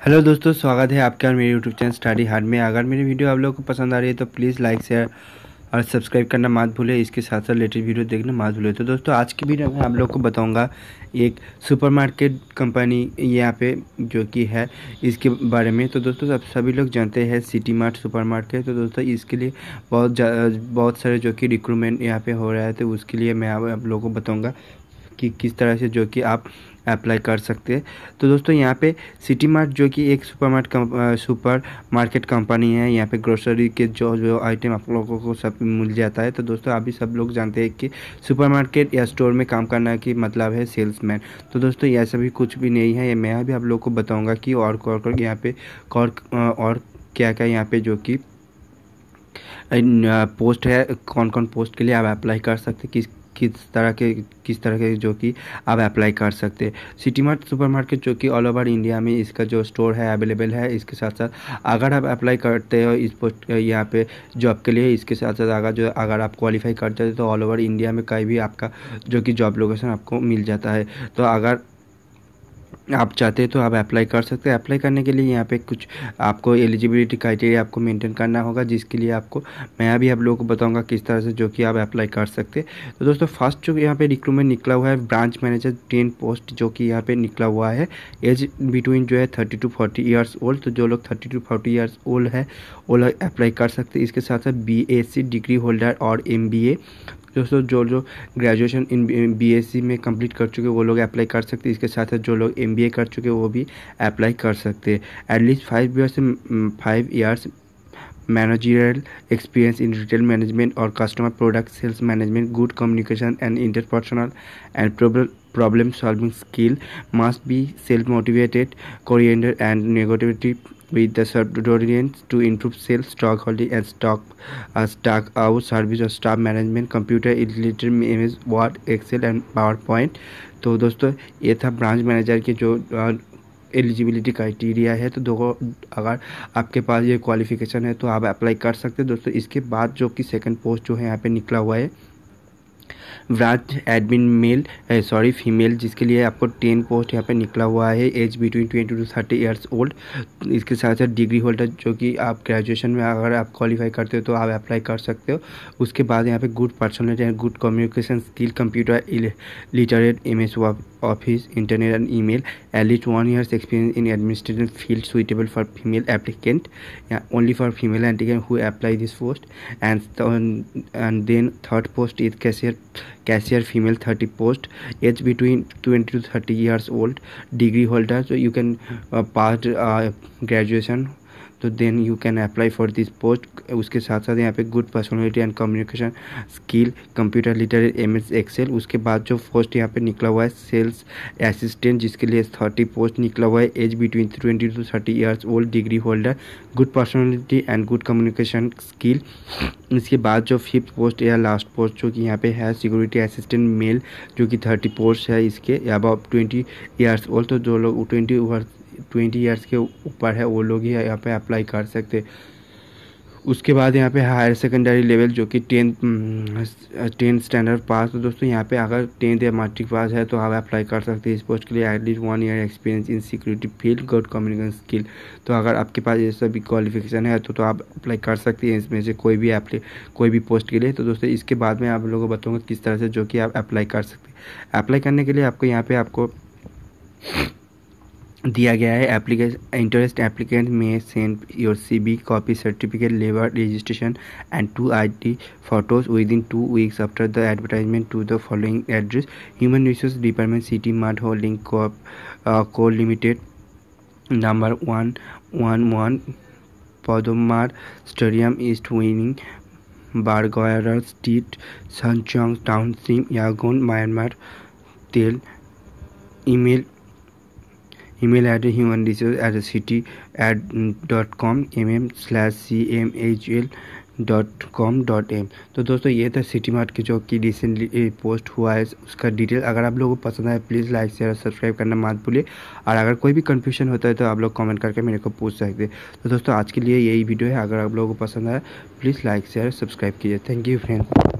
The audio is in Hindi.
हेलो दोस्तों, स्वागत है आपके आपका मेरे यूट्यूब चैनल स्टडी हार्ड में। अगर मेरी वीडियो आप लोगों को पसंद आ रही है तो प्लीज़ लाइक शेयर और सब्सक्राइब करना मत भूलें। इसके साथ साथ लेटेस्ट वीडियो देखना मत भूलें। तो दोस्तों, आज की वीडियो में आप लोग को बताऊँगा एक सुपरमार्केट कंपनी यहाँ पे जो कि है इसके बारे में। तो दोस्तों, आप सभी लोग जानते हैं सिटी मार्ट सुपर मार्केट तो दोस्तों, इसके लिए बहुत बहुत सारे जो कि रिक्रूटमेंट यहाँ पे हो रहा है तो उसके लिए मैं आप लोगों को बताऊँगा कि किस तरह से जो कि आप अप्लाई कर सकते हैं। तो दोस्तों, यहाँ पे सिटी मार्ट जो कि एक super mart super market company है। यहाँ पे ग्रोसरी के जो जो आइटम आप लोगों को सब मिल जाता है। तो दोस्तों अभी सब लोग जानते हैं कि सुपर मार्केट या स्टोर में काम करना की मतलब है सेल्समैन तो दोस्तों यह सभी कुछ भी नहीं है। मैं भी आप लोग को बताऊँगा कि और और यहाँ पे और और क्या क्या यहाँ पे जो कि पोस्ट है कौन कौन पोस्ट के लिए आप अप्लाई कर सकते, किस किस तरह के, किस तरह के जो कि आप अप्लाई कर सकते। हैं सिटी मार्ट सुपर मार्केट जो कि ऑल ओवर इंडिया में इसका जो स्टोर है अवेलेबल है, इसके साथ साथ अगर आप अप्लाई करते हो इस पोस्ट यहाँ पे जॉब के लिए, इसके साथ साथ अगर जो, अगर आप क्वालिफाई करते हो तो ऑल ओवर इंडिया में कहीं भी आपका जो कि जॉब लोकेशन आपको मिल जाता है। तो अगर आप चाहते हैं तो आप अप्लाई कर सकते हैं। अप्लाई करने के लिए यहाँ पे कुछ आपको एलिजिबिलिटी क्राइटेरिया आपको मेंटेन करना होगा, जिसके लिए आपको मैं अभी आप लोगों को बताऊँगा किस तरह से जो कि आप अप्लाई कर सकते हैं। तो दोस्तों फ़र्स्ट जो यहाँ पे रिक्रूटमेंट निकला हुआ है ब्रांच मैनेजर टेन पोस्ट जो कि यहाँ पे निकला हुआ है एज बिटवीन जो है thirty to forty years old तो जो लोग thirty to forty years old है, वो लोग अप्लाई कर सकते इसके साथ साथ बी डिग्री होल्डर और एमबीए दोस्तों, जो जो ग्रेजुएशन इन बीएससी में कंप्लीट कर चुके वो लोग अप्लाई कर सकते इसके साथ साथ जो लोग एमबीए कर चुके वो भी अप्लाई कर सकते at least five years five years managerial experience in retail management और customer product sales management good communication and interpersonal and problem solving skill must be self motivated coriander and negativity with the subordinates to improve sales, stock holding and stock uh, stock out service और staff management, computer illiterate image, word, excel and powerpoint तो दोस्तों ये था ब्रांच मैनेजर के जो एलिजिबिलिटी क्राइटेरिया है तो दो अगर आपके पास ये क्वालिफिकेशन है तो आप अप्लाई कर सकते हैं दोस्तों इसके बाद जो कि सेकंड पोस्ट जो है यहाँ पे निकला हुआ है branch admin male sorry female जिसके लिए आपको टेन पोस्ट यहाँ पे निकला हुआ है age between twenty to thirty years old इसके साथ साथ डिग्री होल्डर जो कि आप ग्रेजुएशन में अगर आप क्वालिफाई करते हो तो आप अप्लाई कर सकते हो। उसके बाद यहाँ पे good personality and good communication skill computer literate M S Office, internet and email. At least one year's experience in administrative field suitable for female applicant. Yeah, only for female applicant who apply this post. And th- and then third post is cashier cashier female 30 post. Age between 20 to 30 years old. Degree holder. So you can uh, pass uh, graduation तो then you can apply for this post उसके साथ साथ यहाँ पे good personality and communication skill computer literate M S Excel उसके बाद जो पोस्ट यहाँ पे निकला हुआ है सेल्स असिस्टेंट जिसके लिए थर्टी पोस्ट निकला हुआ है age between twenty to thirty years old degree holder good personality and good communication skill इसके बाद जो फिफ्थ पोस्ट या लास्ट पोस्ट जो कि यहाँ पे है सिक्योरिटी असिस्टेंट मेल जो कि थर्टी पोस्ट है इसके अबाउ ट्वेंटी ईयर्स ओल्ड तो जो लोग ट्वेंटी ट्वेंटी ईयर्स के ऊपर है वो लोग ही यहाँ पे अप्लाई कर सकते। उसके बाद यहाँ पे हायर सेकेंडरी लेवल जो कि टेंथ टेंथ स्टैंडर्ड पास तो दोस्तों यहाँ पे अगर टेंथ या मैट्रिक पास है तो आप अप्लाई कर सकते हैं इस पोस्ट के लिए at least one year experience in security field good communication skill तो अगर आपके पास ये सभी क्वालिफिकेशन है तो, तो आप अप्लाई कर सकते हैं इसमें से कोई भी अप्लाई कोई भी पोस्ट के लिए। तो दोस्तों इसके बाद में आप लोगों को बताऊँगा किस तरह से जो कि आप अप्लाई कर सकते हैं। अप्लाई करने के लिए आपको यहाँ पर आपको दिया गया है एप्लीकेशन इंटरेस्ट एप्लीकेंट में send your C V copy certificate labour registration and two I D photos within two weeks after the advertisement to the following address human resource department City Mart Holding Co Limited number one one one Padamar stadium east winning Bargayar street Sanchaung township Yangon Myanmar तेल email email address human resource at city dot com M M slash C M H L dot com dot M तो दोस्तों, ये था सिटी मार्ट की जो कि रिसेंटली पोस्ट हुआ है, उसका डिटेल अगर आप लोगों को पसंद आए प्लीज़ लाइक शेयर और सब्सक्राइब करना मत भूलिए। और अगर कोई भी कन्फ्यूज़न होता है तो आप लोग कमेंट करके मेरे को पूछ सकते हैं। तो दोस्तों, आज के लिए यही वीडियो है। अगर आप लोगों को पसंद आया प्लीज़ लाइक शेयर सब्सक्राइब कीजिए। Thank you friend